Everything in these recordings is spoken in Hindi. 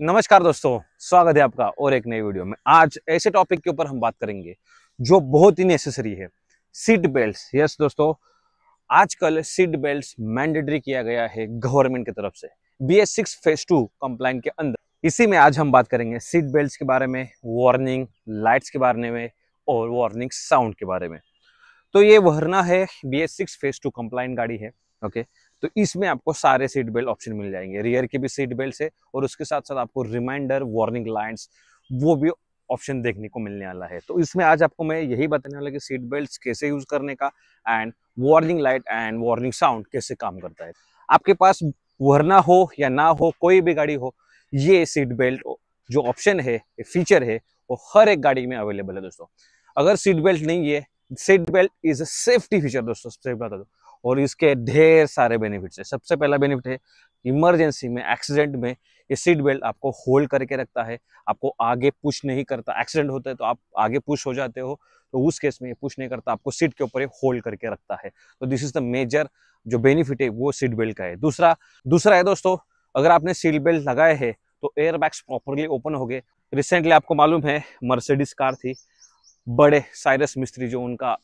नमस्कार दोस्तों, स्वागत है आपका और एक नई वीडियो में। आज ऐसे टॉपिक के ऊपर हम बात करेंगे, जो बहुत ही नेसेसरी है। सीट बेल्ट यस दोस्तों, आजकल सीट बेल्ट मैंडेटरी किया गया है गवर्नमेंट की तरफ़ से। B S six phase two compliant के अंदर। इसी में आज हम बात करेंगे सीट बेल्ट के बारे में वार्निंग लाइट्स के बारे में और वार्निंग साउंड के बारे में। तो ये वरना है B S six phase two compliant गाड़ी है ओके तो इसमें आपको सारे सीट बेल्ट ऑप्शन मिल जाएँगे। रियर के भी सीट बेल्ट है और उसके साथ साथ आपको रिमाइंडर वार्निंग लाइट्स वो भी ऑप्शन देखने को मिलने वाला है। तो इसमें आज आपको मैं यही बताने वाला कि सीट बेल्ट कैसे यूज़ करने का and warning light and warning sound कैसे काम करता है। आपके पास वरना हो या ना हो, कोई भी गाड़ी हो, ये सीट बेल्ट जो ऑप्शन है फीचर है, वो हर एक गाड़ी में अवेलेबल है दोस्तों। अगर सीट बेल्ट नहीं है seat belt is a safety feature दोस्तों बता दो। और इसके ढेर सारे बेनिफिट्स है। सबसे पहला बेनिफिट है इमरजेंसी में एक्सीडेंट में ये सीट बेल्ट आपको होल्ड करके रखता है। आपको आगे पुश नहीं करता। एक्सीडेंट होता है तो आप आगे पुश हो जाते हो तो उस केस में ये पुश नहीं करता। आपको सीट के ऊपर ये होल्ड करके रखता है। तो दिस इज़ द मेजर जो बेनिफिट है, वो सीट बेल्ट का है। दूसरा दूसरा है दोस्तों, अगर आपने सीट बेल्ट लगाए है तो एयर बैग्स प्रॉपरली ओपन हो गए। रिसेंटली आपको मालूम है मर्सिडीज कार थी। बड़े साइरस मिस्त्री जो उनका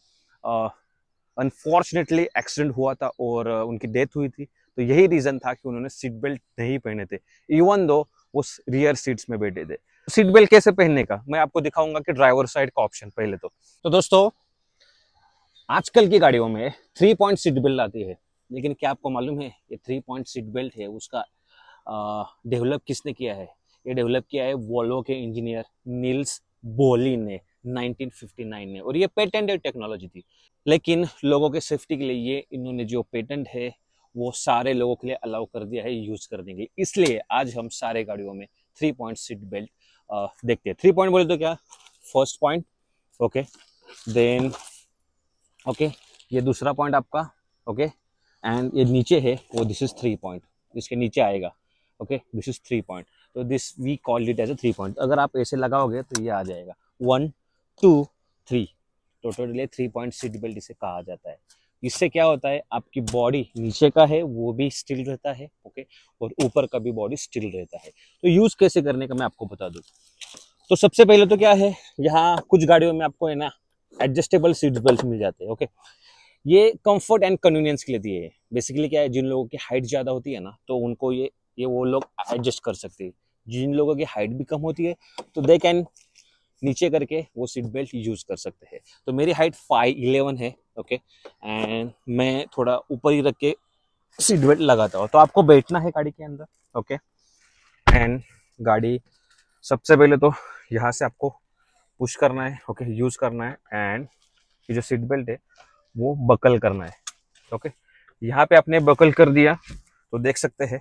अनफॉर्चुनेटली एक्सीडेंट हुआ था और उनकी डेथ हुई थी। तो यही रीजन था कि उन्होंने सीट बेल्ट नहीं पहने थे। इवन दो वो रियर सीट्स में बैठे थे। सीट बेल्ट कैसे पहनने का? मैं आपको दिखाऊँगा कि ड्राइवर साइड का ऑप्शन पहले तो। तो दोस्तों, आजकल की गाड़ियों में थ्री पॉइंट सीट बेल्ट आती है। लेकिन क्या आपको मालूम है, ये थ्री पॉइंट सीट बेल्ट है, उसका डेवलप किसने किया है? ये डेवलप किया है वोल्वो के इंजीनियर नील्स बोली ने। 1959 में। और ये पेटेंटेड टेक्नोलॉजी थी। लेकिन लोगों के सेफ्टी के लिए ये इन्होंने जो पेटेंट है, वो सारे लोगों के लिए अलाउ कर दिया है यूज़ करने के लिए। इसलिए आज हम सारे गाड़ियों में थ्री पॉइंट सीट बेल्ट देखते हैं। थ्री पॉइंट बोले तो क्या? First point okay then okay ये दूसरा पॉइंट आपका ओके एंड ये नीचे है, वो दिस इज़ थ्री पॉइंट इसके नीचे आएगा okay this is three point तो this we call it as a three point अगर आप ऐसे लगाओगे तो ये आ जाएगा। One two three totally three point seat belt इसे कहा जाता है। इससे क्या होता है? आपकी बॉडी नीचे का है, वो भी स्टिल रहता है ओके और ऊपर का भी बॉडी स्टिल रहता है। तो यूज़ कैसे करने का मैं आपको बता दूँ। तो सबसे पहले तो क्या है? यहाँ कुछ गाड़ियों में आपको है ना एडजस्टेबल सीट बेल्ट मिल जाते हैं ओके ये कंफर्ट एंड कन्वीनियंस के लिए दिए है। बेसिकली क्या है? जिन लोगों की हाइट ज़्यादा होती है ना तो उनको ये ये वो लोग एडजस्ट कर सकते हैं। जिन लोगों की हाइट भी कम होती है तो दे कैन नीचे करके वो सीट बेल्ट यूज़ कर सकते हैं। तो मेरी हाइट फाइव इलेवन है ओके एंड मैं थोड़ा ऊपर ही रख के सीट बेल्ट लगाता हूँ। तो आपको बैठना है गाड़ी के अंदर ओके एंड गाड़ी सबसे पहले तो यहाँ से आपको पुश करना है ओके okay, यूज़ करना है। एंड ये जो सीट बेल्ट है वो बकल करना है ओके okay? यहाँ पे आपने बकल कर दिया तो देख सकते हैं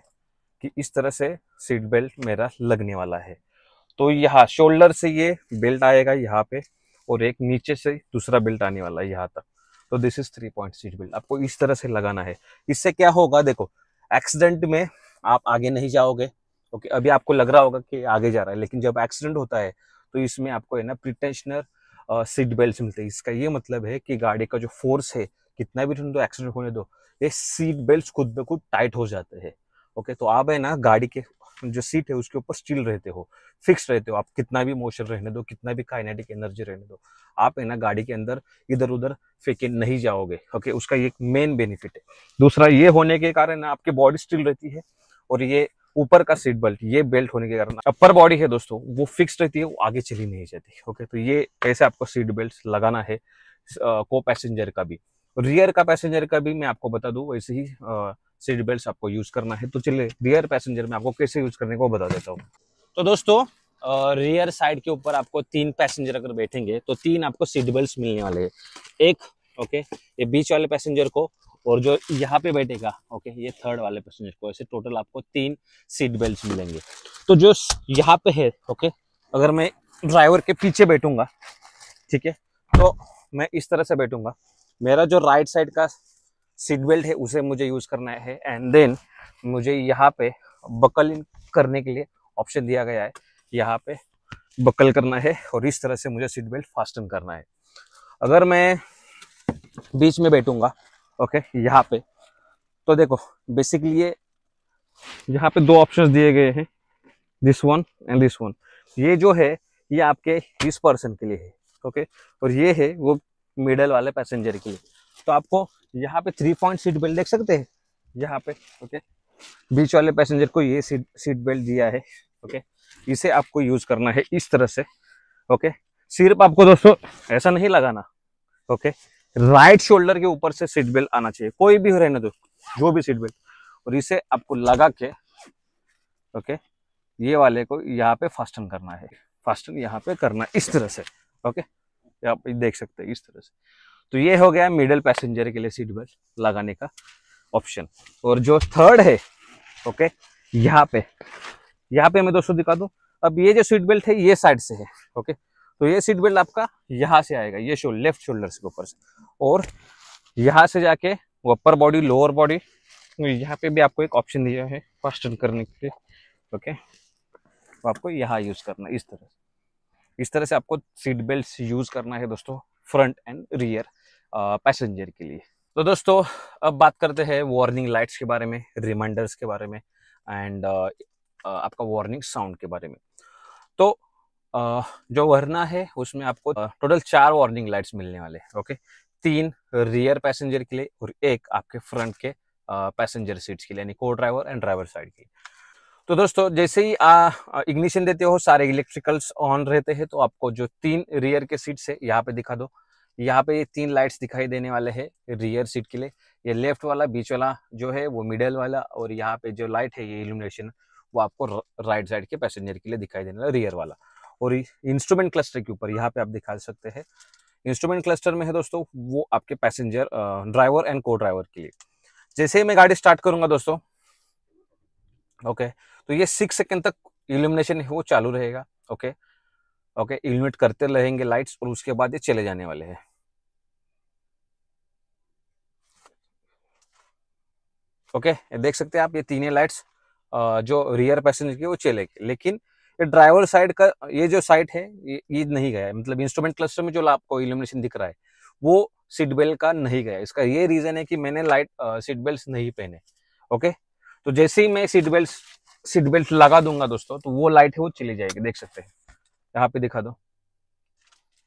कि इस तरह से सीट बेल्ट मेरा लगने वाला है। तो यहाँ शोल्डर से ये बेल्ट आएगा यहाँ पे और एक नीचे से दूसरा बेल्ट आने वाला है यहाँ तक। तो this is three point seat belt आपको इस तरह से लगाना है। इससे क्या होगा? देखो एक्सीडेंट में आप आगे नहीं जाओगे। ओके अभी आपको लग रहा होगा कि आगे जा रहा है, लेकिन जब एक्सीडेंट होता है तो इसमें आपको है ना प्रिटेंशनर सीट बेल्ट मिलते हैं। इसका ये मतलब है कि गाड़ी का जो फोर्स है, कितना भी तुम तो एक्सीडेंट होने दो, ये सीट बेल्ट खुद ब खुद टाइट हो जाते हैं। ओके तो आप है ना गाड़ी के जो सीट है, उसके ऊपर स्टिल रहते हो फिक्स रहते हो। आप कितना भी मोशन रहने दो, कितना भी काइनेटिक एनर्जी रहने दो, आप है ना गाड़ी के अंदर इधर उधर फेंके नहीं जाओगे ओके उसका ये मेन बेनिफिट है। दूसरा ये होने के कारण आपकी बॉडी स्टिल रहती है और ये ऊपर का सीट बेल्ट ये बेल्ट होने के कारण अपर बॉडी है दोस्तों, वो फिक्स रहती है, वो आगे चली नहीं जाती ओके तो ये कैसे आपको सीट बेल्ट लगाना है को पैसेंजर का भी। रियर का पैसेंजर का भी मैं आपको बता दूँ, वैसे ही सीट बेल्ट आपको यूज़ करना है। तो चलिए रियर पैसेंजर में आपको कैसे यूज़ करने को बता देता हूँ। तो दोस्तों रियर साइड के ऊपर आपको तीन पैसेंजर अगर बैठेंगे तो तीन आपको सीट बेल्ट मिलने वाले हैं। एक ओके ये बीच वाले पैसेंजर को और जो यहाँ पे बैठेगा ओके ये थर्ड वाले पैसेंजर को, ऐसे टोटल आपको तीन सीट बेल्ट मिलेंगे। तो जो यहाँ पे है ओके अगर मैं ड्राइवर के पीछे बैठूँगा, ठीक है तो मैं इस तरह से बैठूँगा। मेरा जो राइट साइड का सीट बेल्ट है, उसे मुझे यूज़ करना है। एंड देन मुझे यहाँ पे बकल इन करने के लिए ऑप्शन दिया गया है। यहाँ पे बकल करना है और इस तरह से मुझे सीट बेल्ट फास्टन करना है। अगर मैं बीच में बैठूँगा ओके यहाँ पे तो देखो बेसिकली ये यहाँ पे दो ऑप्शन दिए गए हैं this one and this one ये जो है, ये आपके इस पर्सन के लिए है ओके और ये है वो मिडल वाले पैसेंजर के लिए। तो आपको यहाँ पे थ्री पॉइंट सीट बेल्ट देख सकते हैं? यहाँ पे ओके बीच वाले पैसेंजर को ये सीट सीट बेल्ट दिया है ओके इसे आपको यूज़ करना है इस तरह से ओके सिर्फ़ आपको दोस्तों ऐसा नहीं लगाना ओके राइट शोल्डर के ऊपर से सीट बेल्ट आना चाहिए, कोई भी हो रहने दो, जो भी सीट बेल्ट और इसे आपको लगा के ओके ये वाले को यहाँ पे फास्टन करना है फास्टन यहाँ पे करना इस तरह से ओके आप देख सकते हैं, इस तरह से। तो ये हो गया मिडल पैसेंजर के लिए सीट बेल्ट लगाने का ऑप्शन और जो थर्ड है ओके यहाँ पे यहाँ पे मैं दोस्तों दिखा दूँ। अब ये जो सीट बेल्ट है, ये साइड से है ओके तो ये सीट बेल्ट आपका यहाँ से आएगा, ये शोल्डर लेफ़्ट शोल्डर से ऊपर से। और यहाँ से जाके अपर बॉडी लोअर बॉडी यहाँ पे भी आपको एक ऑप्शन दिया है फास्टन करने के लिए ओके तो आपको यहाँ यूज़ करना इस तरह से। इस तरह से आपको सीट बेल्ट यूज़ करना है दोस्तों फ्रंट एंड रियर पैसेंजर के लिए। तो दोस्तों अब बात करते हैं वार्निंग लाइट्स के बारे में रिमाइंडर्स के बारे में एंड आपका वार्निंग साउंड के बारे में। तो जो वरना है उसमें आपको टोटल चार वार्निंग लाइट्स मिलने वाले हैं ओके तीन रियर पैसेंजर के लिए और एक आपके फ्रंट के पैसेंजर सीट्स के लिए यानी को ड्राइवर एंड ड्राइवर साइड के लिए। तो दोस्तों जैसे ही आ, इग्निशन देते हो सारे इलेक्ट्रिकल्स ऑन रहते हैं तो आपको जो तीन रियर के सीट्स है यहाँ पे दिखा दो। यहाँ पे ये तीन लाइट्स दिखाई देने वाले हैं रियर सीट के लिए। ये लेफ़्ट वाला, बीच वाला जो है, वो मिडल वाला और यहाँ पे जो लाइट है, ये इल्यूमिनेशन वो आपको राइट साइड के पैसेंजर के लिए दिखाई देने वाला रियर वाला। और इंस्ट्रूमेंट क्लस्टर के ऊपर यहाँ पे आप दिखा सकते हैं। इंस्ट्रूमेंट क्लस्टर में है दोस्तों, वो आपके पैसेंजर ड्राइवर एंड को ड्राइवर के लिए। जैसे ही मैं गाड़ी स्टार्ट करूँगा दोस्तों ओके तो ये सिक्स सेकेंड तक इल्यूमिनेशन है, वो चालू रहेगा ओके ओके इल्यूमिनेट करते रहेंगे लाइट्स और उसके बाद ये चले जाने वाले हैं। ओके? देख सकते हैं आप ये तीनों लाइट्स जो रियर पैसेंजर की वो चलेगी लेकिन ये ड्राइवर साइड का ये जो साइड है ये, ये नहीं गया है। मतलब इंस्ट्रूमेंट क्लस्टर में जो आपको इल्यूमिनेशन दिख रहा है वो सीट बेल्ट का नहीं गया इसका ये रीजन है कि मैंने लाइट सीट बेल्ट नहीं पहने ओके? तो जैसे ही मैं सीट बेल्ट सीट बेल्ट लगा दूँगा दोस्तों तो वो लाइट है वो चली जाएगी। देख सकते हैं। यहाँ पे दिखा दो।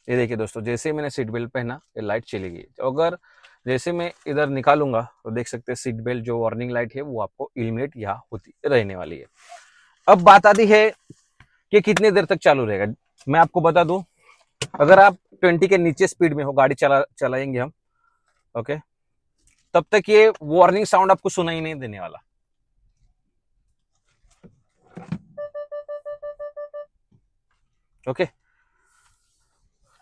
ये देखिए दोस्तों जैसे ही मैंने सीट बेल्ट पहना ये लाइट चली गई। अगर जैसे मैं इधर निकालूँगा तो देख सकते हैं सीट बेल्ट जो वार्निंग लाइट है, वो आपको इलिमिनेट यहाँ होती रहने वाली है। अब बात आती है कि कितने देर तक चालू रहेगा। मैं आपको बता दूँ, अगर आप 20 के नीचे स्पीड में हो, गाड़ी चला, चलाएँगे हम ओके तब तक ये वार्निंग साउंड आपको सुनाई नहीं देने वाला। ओके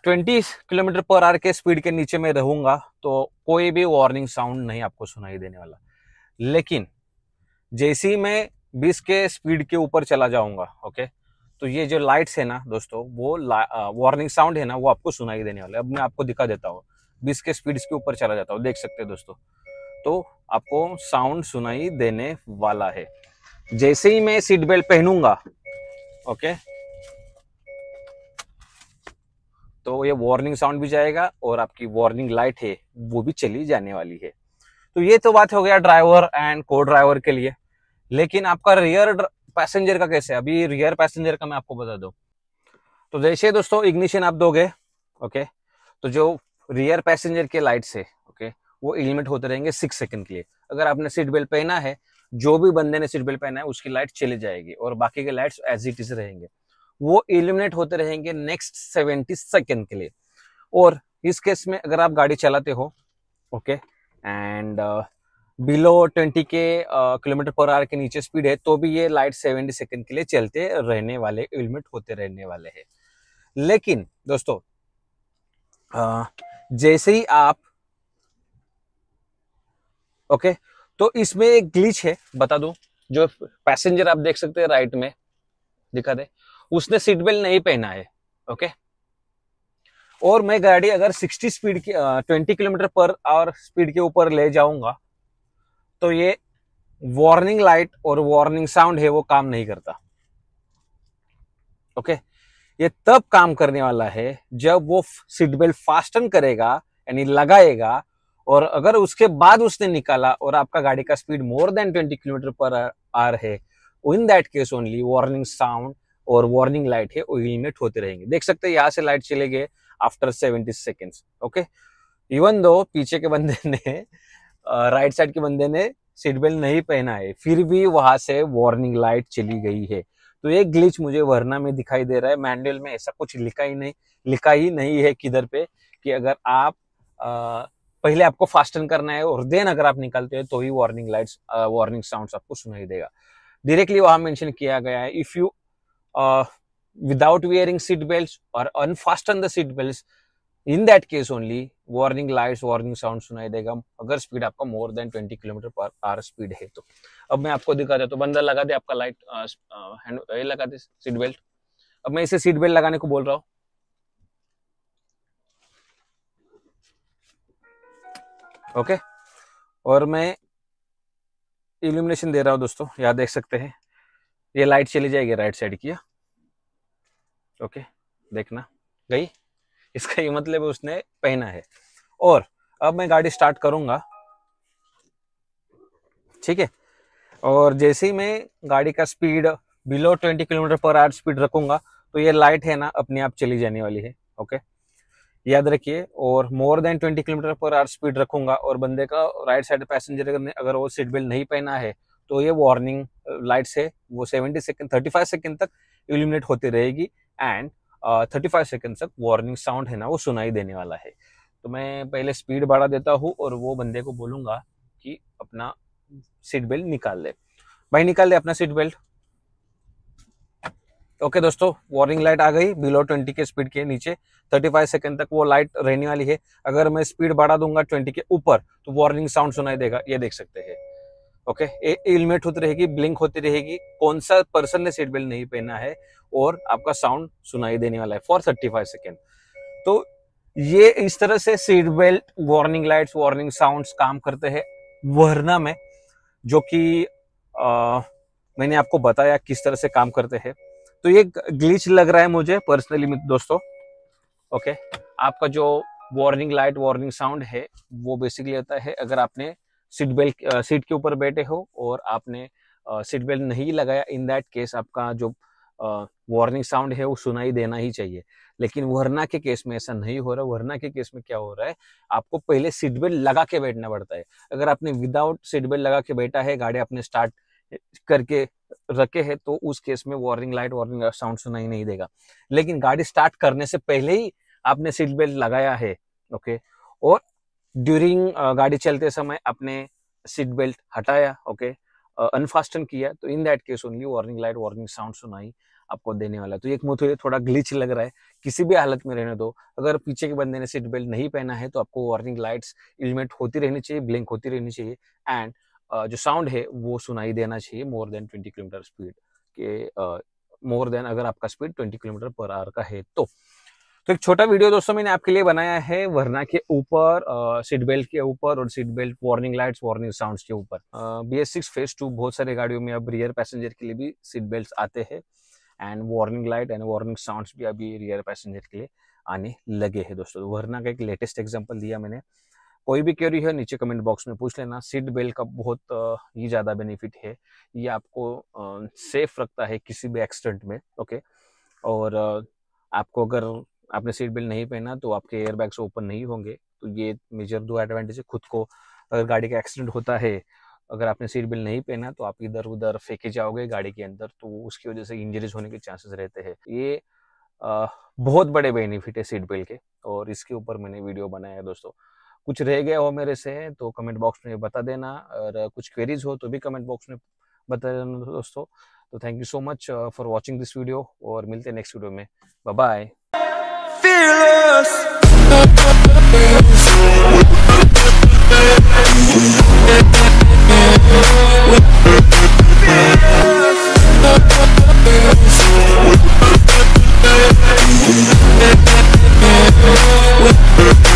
20 किलोमीटर पर आर के स्पीड के नीचे में रहूँगा तो कोई भी वार्निंग साउंड नहीं आपको सुनाई देने वाला। लेकिन, जैसे ही मैं 20 के स्पीड के ऊपर चला जाऊँगा ओके तो ये जो लाइट्स है ना दोस्तों, वो वार्निंग साउंड है ना, वो आपको सुनाई देने वाला है। अब मैं आपको दिखा देता हूँ। बीस के स्पीड के ऊपर चला जाता हूँ, देख सकते हैं दोस्तों। तो आपको साउंड सुनाई देने वाला है। जैसे ही मैं सीट बेल्ट पहनूँगा ओके तो ये वार्निंग साउंड भी जाएगा और आपकी वार्निंग लाइट है, वो भी चली जाने वाली है। तो ये तो बात हो गया ड्राइवर एंड को ड्राइवर के लिए। लेकिन आपका रियर पैसेंजर का कैसे? अभी रियर पैसेंजर का मैं आपको बता दू। तो जैसे दोस्तों इग्निशन आप दोगे ओके तो जो रियर पैसेंजर के लाइट्स है ओके वो इलिमिट होते रहेंगे सिक्स सेकंड के लिए। अगर आपने सीट बेल्ट पहना है, जो भी बंदे ने सीट बेल्ट पहना है, उसकी लाइट चली जाएगी और बाकी के लाइट्स एज इट इज़ रहेंगे। वो इलिमिनेट होते रहेंगे नेक्स्ट सेवेंटी सेकेंड के लिए। और इस केस में अगर आप गाड़ी चलाते हो ओके एंड बिलो 20 के किलोमीटर पर आवर के नीचे स्पीड है तो भी ये लाइट सेवेंटी सेकेंड के लिए चलते रहने वाले इलिमिट होते रहने वाले हैं। लेकिन दोस्तों आ, जैसे ही आप ओके तो इसमें एक ग्लिच है बता दो जो पैसेंजर आप देख सकते हैं राइट में दिखा दे। उसने सीट बेल्ट नहीं पहना है ओके और मैं गाड़ी अगर 60 स्पीड की twenty kilometre per hour speed के ऊपर ले जाऊँगा तो ये वार्निंग लाइट और वार्निंग साउंड है, वो काम नहीं करता ओके ये तब काम करने वाला है जब वो सीट बेल्ट फास्टन करेगा, यानी लगाएगा, और अगर उसके बाद उसने निकाला और आपका गाड़ी का speed more than twenty kilometre per hour है in that case only warning sound और वार्निंग लाइट है वो इलिमिनेट होते रहेंगे। देख सकते हैं यहाँ से लाइट चले गए after seventy seconds okay even दो पीछे के बंदे ने राइट साइड के बंदे ने सीट बेल्ट नहीं पहना है फिर भी वहाँ से वार्निंग लाइट चली गई है। तो एक ग्लिच मुझे वरना में दिखाई दे रहा है मैनुअल में ऐसा कुछ लिखा ही नहीं लिखा ही नहीं है किधर पे कि अगर आप आ, पहले आपको फास्टन करना है और देन अगर आप निकलते हैं तो ही वार्निंग लाइट्स वार्निंग साउंड्स आपको सुनाई देगा। डायरेक्टली वहाँ मेंशन किया गया है if you without wearing seat belt और unfasten the seat belt in that case only warning lights warning sound सुनाई देगा। अगर स्पीड आपका more than 20 kilometre per hour speed है तो। अब मैं आपको दिखा देता तो बंदा लगा दे आपका लाइट हैंड ये लगा दे सीट बेल्ट अब मैं इसे सीट बेल्ट लगाने को बोल रहा हूँ। Okay okay? और मैं इल्यूमिनेशन दे रहा हूँ दोस्तों यहाँ देख सकते हैं। ये लाइट चली जाएगी राइट साइड की ओके, देखना। गई? इसका ये मतलब उसने पहना है। और अब मैं गाड़ी स्टार्ट करूँगा। ठीक है? और जैसे ही मैं गाड़ी का speed below 20 kilometre per hour speed रखूँगा तो ये लाइट है ना, अपने आप चली जाने वाली है। ओके? याद रखिए, और more than 20 kilometre per hour speed रखूँगा, और बंदे का राइट साइड पैसेंजर ने अगर वो सीट बेल्ट नहीं पहना है तो ये वार्निंग लाइट से वो 70 सेकंड 35 सेकंड तक इल्यूमिनेट होती रहेगी एंड थर्टी फाइव सेकेंड तक वार्निंग साउंड है ना वो सुनाई देने वाला है। तो मैं पहले स्पीड बढ़ा देता हूँ और वो बंदे को बोलूँगा कि अपना सीट बेल्ट निकाल ले। भाई निकाल ले अपना सीट बेल्ट। ओके okay, दोस्तों वार्निंग लाइट आ गई बिलो 20 के स्पीड के नीचे 35 सेकंड तक वो लाइट रहने वाली है। अगर मैं स्पीड बढ़ा दूँगा 20 के ऊपर तो वार्निंग साउंड सुनाई देगा ये देख सकते हैं। ओके? इलमेट होती रहेगी, ब्लिंक होती रहेगी। कौन सा पर्सन ने सीट बेल्ट नहीं पहना है और आपका साउंड सुनाई देने वाला है फॉर थर्टी फाइव सेकेंड। तो ये इस तरह से seat belt, warning lights, warning sounds काम करते हैं। वरना में, जो कि मैंने आपको बताया किस तरह से काम करते हैं। तो ये ग्लिच लग रहा है मुझे पर्सनली दोस्तों। ओके? आपका जो वार्निंग लाइट, वार्निंग साउंड है, वो बेसिकली होता है, अगर आपने सीट बेल्ट सीट के ऊपर बैठे हो और आपने सीट बेल्ट नहीं लगाया, इन दैट केस आपका जो वार्निंग साउंड है वो सुनाई देना ही चाहिए। लेकिन वरना के केस में ऐसा नहीं हो रहा, वरना के केस में क्या हो रहा है, आपको पहले सीट बेल्ट लगा के बैठना पड़ता है। अगर आपने विदाउट सीट बेल्ट लगा के बैठा है, गाड़ी आपने स्टार्ट करके रखे है तो उस केस में वार्निंग लाइट, वार्निंग साउंड सुनाई नहीं देगा। लेकिन गाड़ी स्टार्ट करने से पहले ही आपने सीट बेल्ट लगाया है, ओके? और ड्यूरिंग गाड़ी चलते समय आपने सीट बेल्ट हटाया ओके अनफास्टन किया तो in that case only warning light warning sound सुनाई आपको देने वाला। तो एक मुझे थोड़ा ग्लिच लग रहा है। किसी भी हालत में रहने दो। अगर पीछे के बंदे ने सीट बेल्ट नहीं पहना है तो आपको वार्निंग लाइट्स इलिमेंट होती रहनी चाहिए ब्लिंक होती रहनी चाहिए एंड जो साउंड है, वो सुनाई देना चाहिए more than twenty kilometre speed के मोर देन अगर आपका speed twenty kilometre per hour का है तो। तो एक छोटा वीडियो दोस्तों मैंने आपके लिए बनाया है वरना के ऊपर सीट बेल्ट के ऊपर और seat belt warning lights warning sounds के ऊपर। B S six phase two बहुत सारे गाड़ियों में अब रियर पैसेंजर के लिए भी सीट बेल्ट आते हैं and warning light and warning sounds भी अभी रियर पैसेंजर के लिए आने लगे हैं दोस्तों। वरना का एक लेटेस्ट एग्ज़ाम्पल दिया मैंने। कोई भी क्वेरी है नीचे कमेंट बॉक्स में पूछ लेना। सीट बेल्ट का बहुत ही ज़्यादा बेनिफिट है। ये आपको सेफ़ रखता है किसी भी एक्सीडेंट में ओके और आपको अगर आपने सीट बेल्ट नहीं पहना तो आपके एयर बैग्स ओपन नहीं होंगे। तो ये मेजर दो एडवांटेज है खुद को। अगर गाड़ी का एक्सीडेंट होता है अगर आपने सीट बेल्ट नहीं पहना तो आप इधर उधर फेंके जाओगे गाड़ी के अंदर तो उसकी वजह से इंजरीज होने के चांसेस रहते हैं। ये आ, बहुत बड़े बेनिफिट है सीट बेल्ट के और इसके ऊपर मैंने वीडियो बनाया है दोस्तों। कुछ रह गया हो मेरे से तो कमेंट बॉक्स में बता देना। और कुछ क्वेरीज हो तो भी कमेंट बॉक्स में बता देना दोस्तों। तो thank you so much for watching this video और मिलते हैं नेक्स्ट वीडियो में। Bye We'll be.